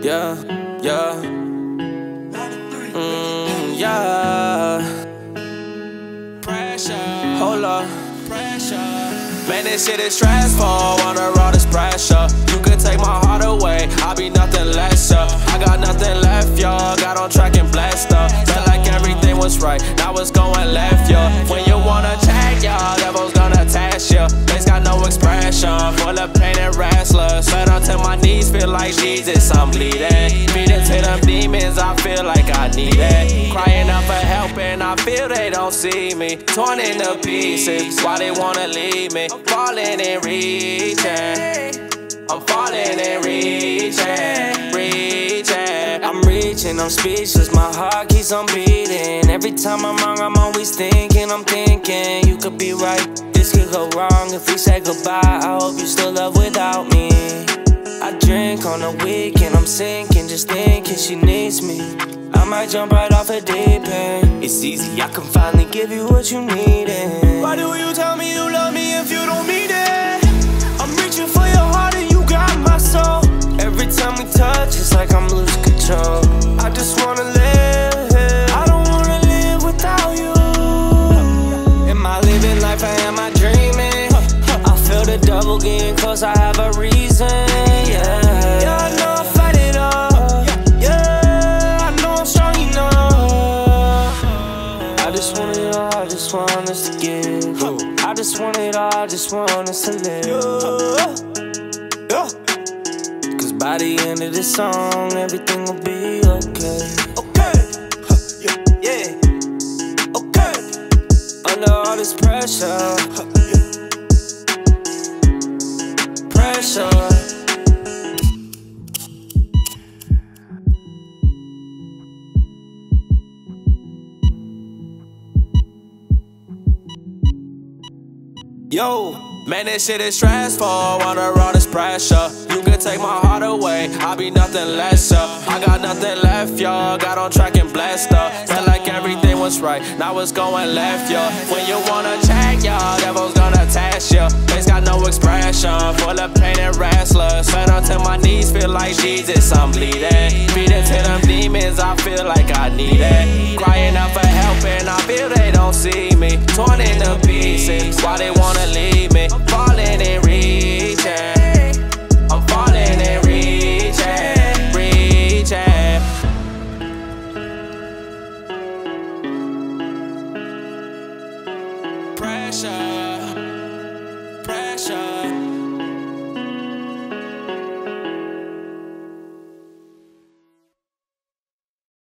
Yeah, yeah. Mm, yeah. Pressure. Hold up. Pressure. Man, this shit is stressful. Under all this pressure. You could take my heart away. I'll be nothing less. Pain and restless. Until my knees feel like Jesus. I'm bleeding. Feeding to them demons. I feel like I need it. Crying out for help and I feel they don't see me. Torn into pieces. Why they wanna leave me? Falling and reaching. I'm falling and reaching, reaching. I'm reaching, I'm speechless. My heart keeps on beating. Every time I'm wrong, I'm always thinking, I'm thinking you could be right. This could go wrong if we say goodbye. I hope you still love sinking, just thinking she needs me. I might jump right off a deep end. It's easy, I can finally give you what you needed. Why do you tell me you love me if you don't mean it? I'm reaching for your heart and you got my soul. Every time we touch, it's like I'm losing control. I just wanna live. I don't wanna live without you. Am I living life or am I dreaming? I feel the double getting close, I have a reason. All, I just want us to give. I just want it all, I just want us to live. Cause by the end of this song, everything will be okay. Okay, yeah. Okay, under all this. Pressure. Yo, man, this shit is stressful under all this pressure. You can take my heart away, I'll be nothing less. Uh. I got nothing left, y'all. Got on track and blessed up. Felt like everything was right, now it's going left, y'all. When you wanna check, y'all, devil's gonna test ya. Face got no expression, full of pain and restless. Fed until my knees feel like Jesus, I'm bleeding. Feeding to them demons, I feel like I need it. Crying out for help and I feel they don't see torn into pieces. Why they wanna leave me? I'm Falling and reaching. I'm falling and reaching, reaching. Pressure, pressure.